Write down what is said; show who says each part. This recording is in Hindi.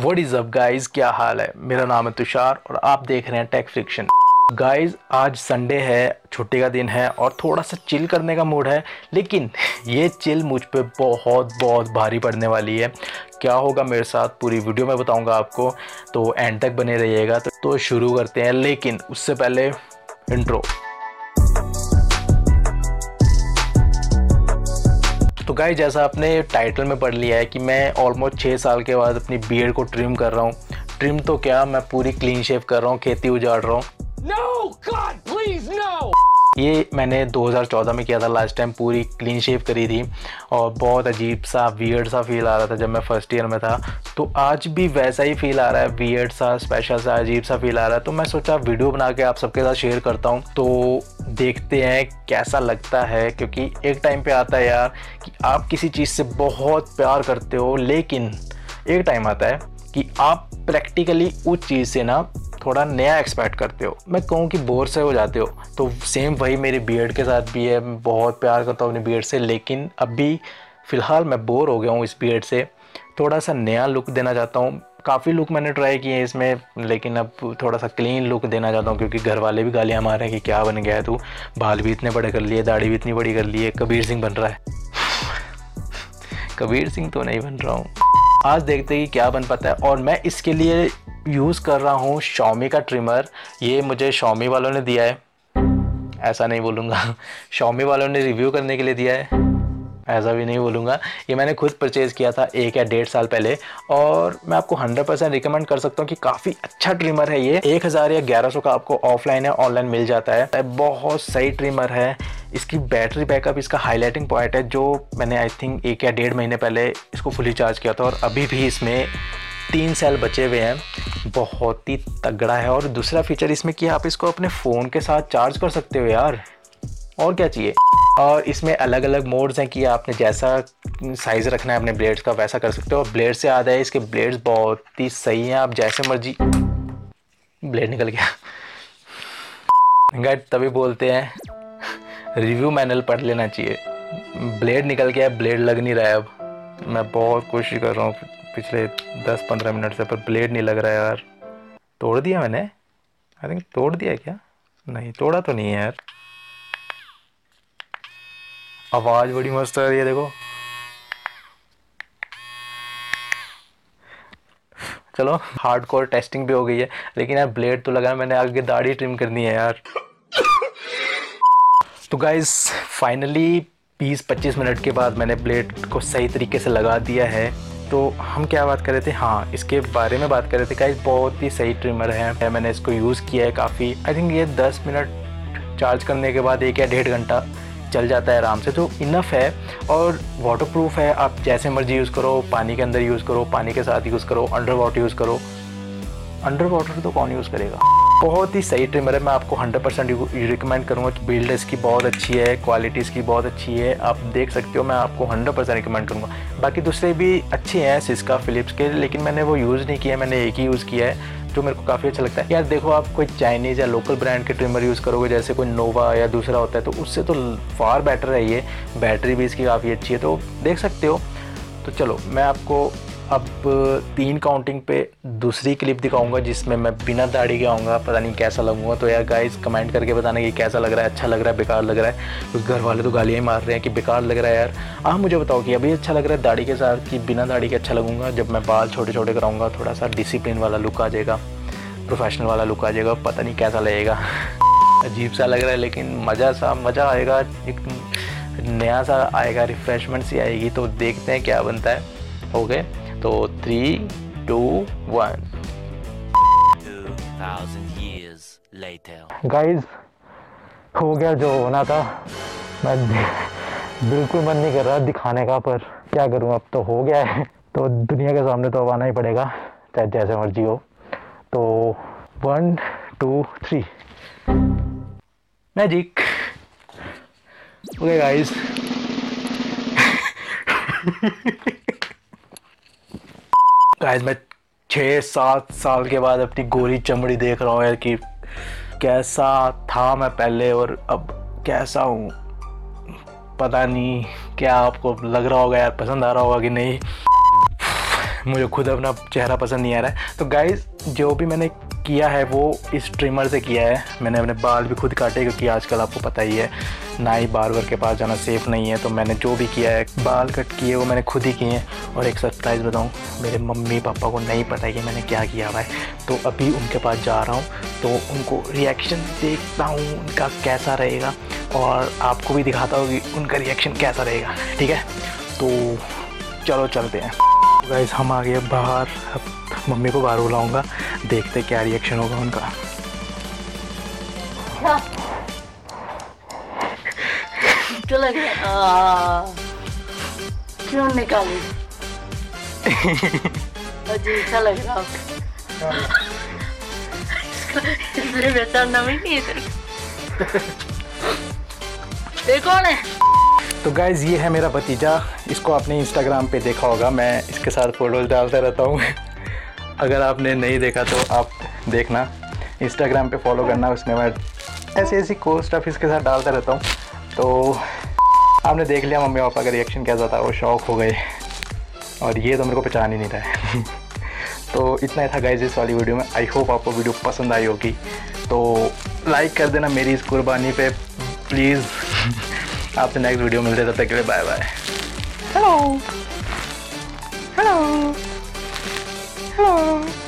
Speaker 1: वट इज़ अप गाइज़ क्या हाल है? मेरा नाम है तुषार और आप देख रहे हैं टेक फ्रिक्शन गाइज़ आज संडे है छुट्टी का दिन है और थोड़ा सा चिल करने का मूड है लेकिन ये चिल मुझ पर बहुत बहुत भारी पड़ने वाली है। क्या होगा मेरे साथ? पूरी वीडियो में बताऊँगा आपको। तो एंड तक बने रहिएगा। तो, तो शुरू करते हैं लेकिन उससे पहले इंट्रो गाय जैसा आपने टाइटल में पढ़ लिया है कि मैं ऑलमोस्ट छः साल के बाद अपनी बियड को ट्रिम कर रहा हूँ। ट्रिम तो क्या मैं पूरी क्लीन शेव कर रहा हूँ खेती उजाड़ रहा हूँ। No, God, please, no! ये मैंने 2014 में किया था लास्ट टाइम पूरी क्लीन शेव करी थी और बहुत अजीब सा वियर्ड सा फील आ रहा था जब मैं फ़र्स्ट ईयर में था। तो आज भी वैसा ही फील आ रहा है वियर्ड सा स्पेशल सा अजीब सा फील आ रहा है। तो मैं सोचा वीडियो बना के आप सबके साथ शेयर करता हूँ। तो देखते हैं कैसा लगता है, क्योंकि एक टाइम पे आता है यार कि आप किसी चीज़ से बहुत प्यार करते हो, लेकिन एक टाइम आता है कि आप प्रैक्टिकली उस चीज़ से ना थोड़ा नया एक्सपेक्ट करते हो। मैं कहूँ कि बोर से हो जाते हो। तो सेम वही मेरी बी के साथ भी है, मैं बहुत प्यार करता हूँ अपने बी से, लेकिन अभी फ़िलहाल मैं बोर हो गया हूँ इस बी से। थोड़ा सा नया लुक देना चाहता हूँ काफ़ी लुक मैंने ट्राई किए हैं इसमें, लेकिन अब थोड़ा सा क्लीन लुक देना चाहता हूँ, क्योंकि घर वाले भी गालियाँ मार रहे हैं कि क्या बन गया है तू? बाल भी इतने बड़े कर लिए, दाढ़ी भी इतनी बड़ी कर ली है कबीर सिंह बन रहा है। कबीर सिंह तो नहीं बन रहा हूँ। आज देखते हैं कि क्या बन पाता है, और मैं इसके लिए यूज़ कर रहा हूँ शॉमी का ट्रिमर ये मुझे शॉमी वालों ने दिया है। ऐसा नहीं बोलूँगा। शॉमी वालों ने रिव्यू करने के लिए दिया है। ऐसा भी नहीं बोलूँगा। ये मैंने खुद परचेज़ किया था एक या डेढ़ साल पहले और मैं आपको 100 परसेंट रिकमेंड कर सकता हूँ कि काफ़ी अच्छा ट्रिमर है ये। एक हज़ार या ग्यारह सौ का आपको ऑफलाइन या ऑनलाइन मिल जाता है। बहुत सही ट्रिमर है। इसकी बैटरी बैकअप इसका हाईलाइटिंग पॉइंट है जो मैंने आई थिंक एक या डेढ़ महीने पहले इसको फुली चार्ज किया था और अभी भी इसमें तीन सेल बचे हुए हैं। बहुत ही तगड़ा है और दूसरा फीचर इसमें कि आप इसको अपने फ़ोन के साथ चार्ज कर सकते हो यार। और क्या चाहिए? और इसमें अलग अलग मोड्स हैं कि आपने जैसा साइज़ रखना है, अपने ब्लेड्स का वैसा कर सकते हो। और ब्लेड से याद है इसके ब्लेड्स बहुत ही सही हैं, आप जैसे मर्ज़ी। ब्लेड निकल गया। गाइड तभी बोलते हैं रिव्यू मैनल पढ़ लेना चाहिए। ब्लेड निकल गया ब्लेड लग नहीं रहा है अब। मैं बहुत कोशिश कर रहा हूँ पिछले दस पंद्रह मिनट से, पर ब्लेड नहीं लग रहा है यार। तोड़ दिया मैंने? आई थिंक तोड़ दिया क्या? नहीं, तोड़ा तो नहीं है यार। आवाज़ बड़ी मस्त आ रही है, देखो। चलो हार्डकोर टेस्टिंग भी हो गई है, लेकिन यार ब्लेड तो लगा मैंने आगे दाढ़ी ट्रिम करनी है यार। तो गाइज़ फाइनली 20-25 मिनट के बाद मैंने ब्लेड को सही तरीके से लगा दिया है। तो हम क्या बात कर रहे थे? हाँ इसके बारे में बात कर रहे थे। गाइज़ बहुत ही सही ट्रिमर है। मैंने इसको यूज़ किया है काफ़ी। आई थिंक ये 10 मिनट चार्ज करने के बाद एक या डेढ़ घंटा चल जाता है आराम से तो इनफ है। और वाटर प्रूफ है, आप जैसे मर्ज़ी यूज़ करो, पानी के अंदर यूज़ करो, पानी के साथ यूज़ करो अंडर वाटर यूज़ करो। अंडर वाटर तो कौन यूज़ करेगा? बहुत ही सही ट्रिमर है, मैं आपको 100 परसेंट रिकमेंड करूँगा कि बिल्ड इसकी बहुत अच्छी है क्वालिटी इसकी बहुत अच्छी है। आप देख सकते हो, मैं आपको 100 परसेंट रिकमेंड करूँगा। बाकी दूसरे भी अच्छे हैं सिस्का फिलिप्स के, लेकिन मैंने वो यूज़ नहीं किया, मैंने एक ही यूज़ किया है। जो मेरे को काफ़ी अच्छा लगता है। यार देखो आप कोई चाइनीज़ या लोकल ब्रांड के ट्रिमर यूज़ करोगे, जैसे कोई नोवा या दूसरा होता है तो उससे तो फार बेटर है ये। बैटरी भी इसकी काफ़ी अच्छी है तो देख सकते हो। तो चलो, मैं आपको अब तीन काउंटिंग पे दूसरी क्लिप दिखाऊँगा जिसमें मैं बिना दाढ़ी के आऊँगा, पता नहीं कैसा लगूँगा। तो यार गाइस कमेंट करके बताना कि कैसा लग रहा है अच्छा लग रहा है, बेकार लग रहा है। क्योंकि घर वाले तो गालियाँ ही मार रहे हैं कि बेकार लग रहा है यार। आप मुझे बताओ कि अभी अच्छा लग रहा है दाढ़ी के साथ कि बिना दाढ़ी के अच्छा लगूँगा? जब मैं बाल छोटे छोटे कराऊँगा थोड़ा सा डिसिप्लिन वाला लुक आ जाएगा प्रोफेशनल वाला लुक आ जाएगा, पता नहीं कैसा लगेगा। अजीब सा लग रहा है, लेकिन मज़ा सा, मज़ा आएगा, एक नया सा आएगा रिफ़्रेशमेंट सी आएगी तो देखते हैं क्या बनता है। गए तो थ्री टू वन गाइस हो गया जो होना था। मैं बिल्कुल मन नहीं कर रहा दिखाने का पर क्या करूँ अब तो हो गया है। तो दुनिया के सामने तो अब आना ही पड़ेगा चाहे जैसे मर्ज़ी हो। तो one two three magic okay guys guys मैं छः सात साल के बाद अपनी गोरी चमड़ी देख रहा हूँ यार कि कैसा था मैं पहले और अब कैसा हूँ। पता नहीं क्या आपको लग रहा होगा यार, पसंद आ रहा होगा कि नहीं। मुझे खुद अपना चेहरा पसंद नहीं आ रहा है। तो गाइज़ जो भी मैंने किया है वो इस ट्रिमर से किया है। मैंने अपने बाल भी खुद काटे क्योंकि आजकल आपको पता ही है। ना ही बार्बर के पास जाना सेफ़ नहीं है तो मैंने जो भी किया है, बाल कट किए वो मैंने खुद ही किए हैं। और एक सरप्राइज़ बताऊँ, मेरे मम्मी पापा को नहीं पता कि मैंने क्या किया हुआ है। तो अभी उनके पास जा रहा हूँ तो उनको रिएक्शन देखता हूँ उनका कैसा रहेगा। और आपको भी दिखाता हूँ कि उनका रिएक्शन कैसा रहेगा, ठीक है? तो चलो चलते हैं। गाइस हम आ गए बाहर। मम्मी को बाहर बुलाऊँगा, देखते क्या रिएक्शन होगा उनका।
Speaker 2: चला गया आ, क्यों निकाली अजी अच्छा लग रहा इसलिए बेचना भी नहीं इधर ये कौन है
Speaker 1: तो गाइज़ ये है मेरा भतीजा। इसको आपने इंस्टाग्राम पे देखा होगा। मैं इसके साथ फ़ोटोज़ डालता रहता हूँ। अगर आपने नहीं देखा तो आप देखना। इंस्टाग्राम पे फॉलो करना। उसमें मैं ऐसी ऐसी को स्टफ़ इसके साथ डालता रहता हूँ। तो आपने देख लिया मम्मी पापा का रिएक्शन कैसा था? वो शौक हो गए। और ये तो मेरे को पहचान ही नहीं रहा है तो इतना ही था गाइज़ इस वाली वीडियो में। आई होप आपको वीडियो पसंद आई होगी। तो लाइक कर देना मेरी इस कुर्बानी पे। प्लीज़ आपसे नेक्स्ट वीडियो मिलते तब तक के लिए bye bye hello hello hello